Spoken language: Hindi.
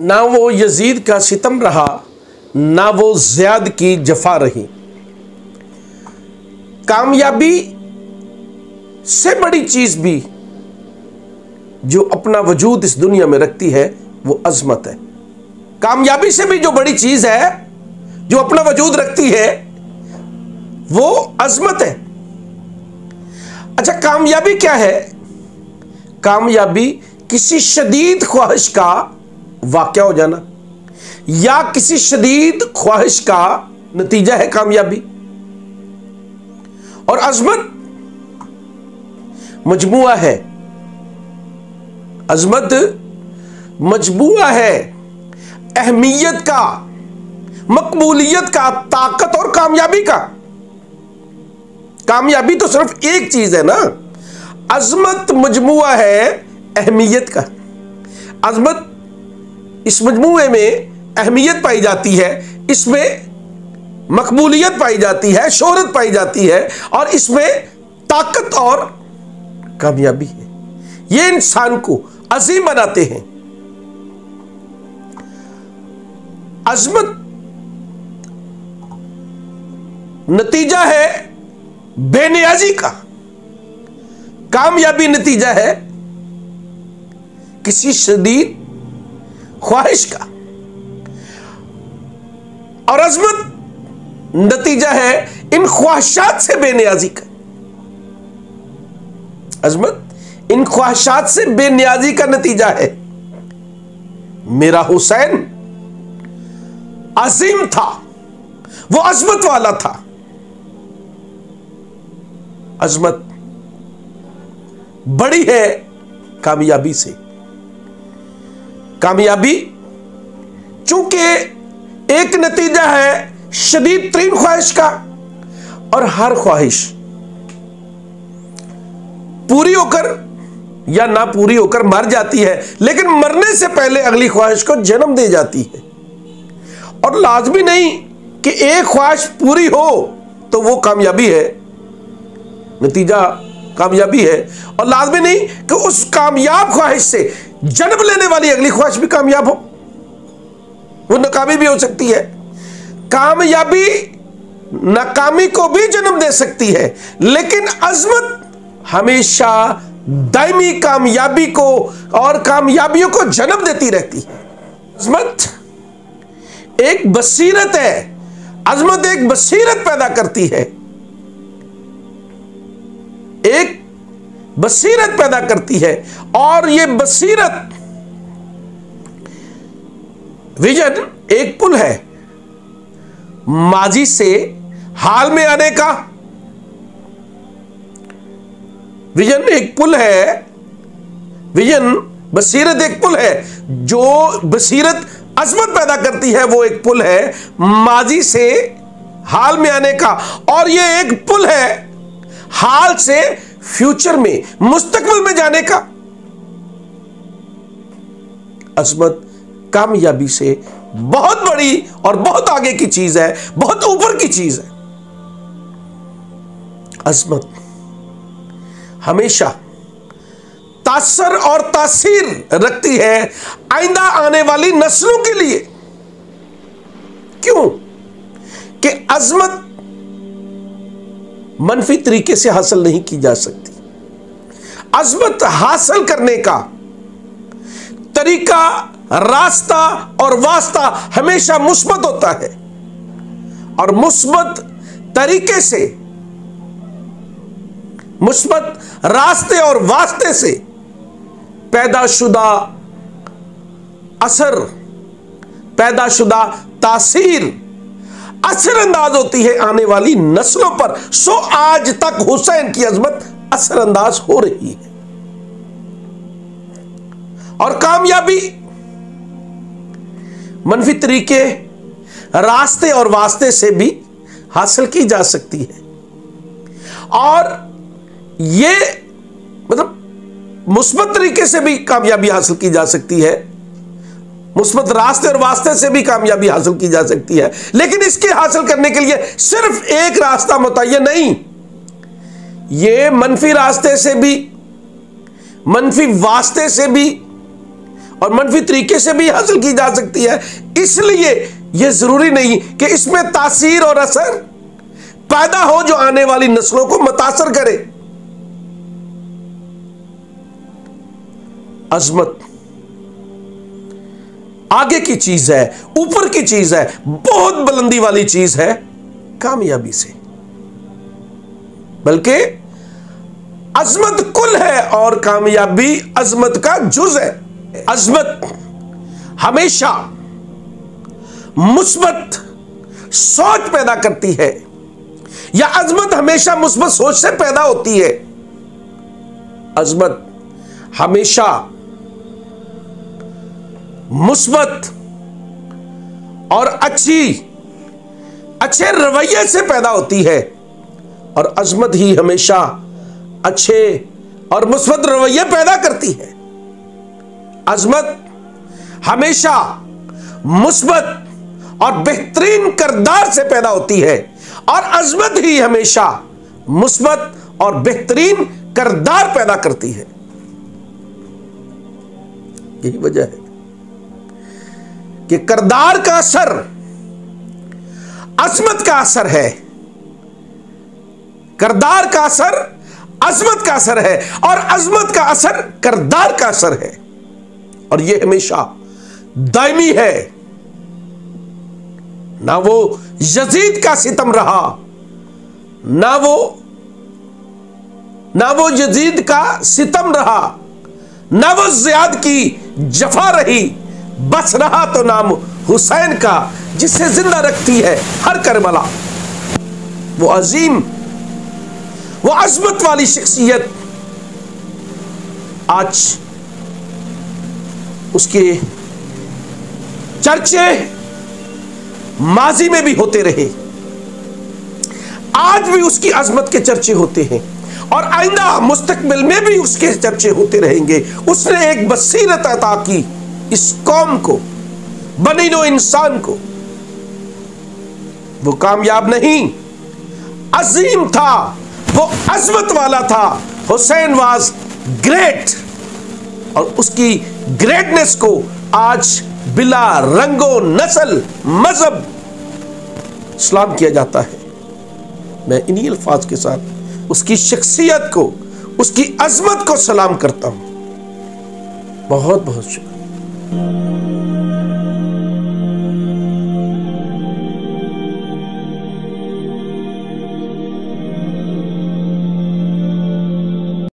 ना वो यजीद का सितम रहा, ना वो ज्याद की जफा रही। कामयाबी से बड़ी चीज़ भी जो अपना वजूद इस दुनिया में रखती है, वो अजमत है। कामयाबी से भी जो बड़ी चीज़ है, जो अपना वजूद रखती है, वो अजमत है। अच्छा कामयाबी क्या है? कामयाबी किसी शदीद ख्वाहिश का वाक्य हो जाना। या किसी शदीद ख्वाहिश का नतीजा है कामयाबी। और अजमत मजमुआ है। अजमत मजबूआ है। अहमियत का, मकबूलियत का, ताकत और कामयाबी का। कामयाबी तो सिर्फ़ एक चीज़ है ना। अजमत मजमुआ है अहमियत का। अजमत इस मजमुए में अहमियत पाई जाती है, इसमें मकबूलियत पाई जाती है, शोहरत पाई जाती है और इसमें ताकत और कामयाबी है। ये इंसान को अजीम बनाते हैं। अजमत नतीजा है बेनियाजी का। कामयाबी नतीजा है किसी शदीद ख्वाहिश का। और अजमत, नतीजा है, इन ख्वाहिशात से बेनियाजी का। अजमत, इन ख्वाहिशात से बेनियाजी का नतीजा है। मेरा हुसैन अजीम था। वो अजमत वाला था। अजमत बड़ी है कामयाबी से। कामयाबी। चूँकि एक नतीजा है शदीद तरीन ख्वाहिश का और हर ख्वाहिश पूरी होकर या ना पूरी होकर मर जाती है, लेकिन मरने से पहले अगली ख्वाहिश को जन्म दे जाती है। और लाजमी नहीं कि एक ख्वाहिश पूरी हो तो वो कामयाबी है, नतीजा कामयाबी है। और लाजमी नहीं कि उस कामयाब ख्वाहिश से जन्म लेने वाली अगली ख्वाहिश भी कामयाब हो। वो नाकामी भी हो सकती है। कामयाबी नाकामी को भी जन्म दे सकती है। लेकिन अजमत हमेशा दायमी कामयाबी को और कामयाबियों को जन्म देती रहती है। अजमत एक बसीरत है। अजमत एक बसीरत पैदा करती है। एक बसीरत पैदा करती है। और यह बसीरत विजन एक पुल है। माजी से हाल में आने का विजन एक पुल है। विजन बसीरत एक पुल है। जो बसीरत अजमत पैदा करती है, वो एक पुल है। माजी से हाल में आने का। और ये एक पुल है। हाल से फ्यूचर में, मुस्तकबिल में जाने का। अजमत कामयाबी से बहुत बड़ी और बहुत आगे की चीज़ है, बहुत ऊपर की चीज़ है। अजमत, हमेशा तासर और तासीर रखती है आइंदा आने वाली नस्लों के लिए। क्यों? कि अजमत मनफी तरीके से हासिल नहीं की जा सकती। अजमत हासिल करने का तरीका, रास्ता और वास्ता हमेशा मुस्बत होता है। और मुस्बत तरीके से, मुस्बत रास्ते और वास्ते से पैदाशुदा असर, पैदाशुदा तासीर असरअंदाज होती है आने वाली नस्लों पर। सो आज तक हुसैन की अजमत असरअंदाज हो रही है। और कामयाबी मनफी तरीके, रास्ते और वास्ते से भी हासिल की जा सकती है। और ये मतलब मुस्बत तरीके से भी कामयाबी हासिल की जा सकती है। मुस्बत रास्ते और वास्ते से भी कामयाबी हासिल की जा सकती है। लेकिन इसके हासिल करने के लिए सिर्फ़ एक रास्ता मुतयन नहीं, ये मनफी रास्ते से भी, मनफी वास्ते से भी और मनफी तरीके से भी हासिल की जा सकती है। इसलिए यह ज़रूरी नहीं कि इसमें तासीर और असर पैदा हो जो आने वाली नस्लों को मुतासर करे। अजमत आगे की चीज़ है, ऊपर की चीज़ है, बहुत बुलंदी वाली चीज़ है, कामयाबी से। बल्कि अजमत कुल है और कामयाबी अजमत का जुज है। अजमत हमेशा मुस्बत सोच पैदा करती है, या अजमत हमेशा मुस्बत सोच से पैदा होती है। अजमत हमेशा मुस्बत और अच्छी, अच्छे रवैये से पैदा होती है। और अजमत ही हमेशा अच्छे और मुस्बत रवैये पैदा करती है। अजमत हमेशा मुस्बत और बेहतरीन करदार से पैदा होती है। और अजमत ही हमेशा मुस्बत और बेहतरीन करदार पैदा करती है। यही वजह है। कि करदार का असर, अजमत का असर है। करदार का असर, अजमत का असर है और अजमत का असर करदार का असर है। और यह हमेशा दायमी है। ना वो यजीद का सितम रहा, ना वो ना वो यजीद का सितम रहा, ना वो ज्याद की जफा रही। बस रहा तो नाम हुसैन का, जिसे ज़िंदा रखती है हर करबला। वो अजीम, वो अजमत वाली शख्सियत। आज उसके चर्चे माजी में भी होते रहे। आज भी उसकी अजमत के चर्चे होते हैं और आइंदा मुस्तकबिल में भी उसके चर्चे होते रहेंगे। उसने एक बसीरत अता की। इस कौम को, बनी नो इंसान को। वो कामयाब नहीं। अजीम था। वो अजमत वाला था। Hussain was great. और उसकी ग्रेटनेस को आज बिला रंगो नस्ल मज़हब सलाम किया जाता है। मैं इन्हीं अल्फाज के साथ उसकी शख्सियत को, उसकी अजमत को सलाम करता हूँ। बहुत बहुत शुक्रिया। Oh.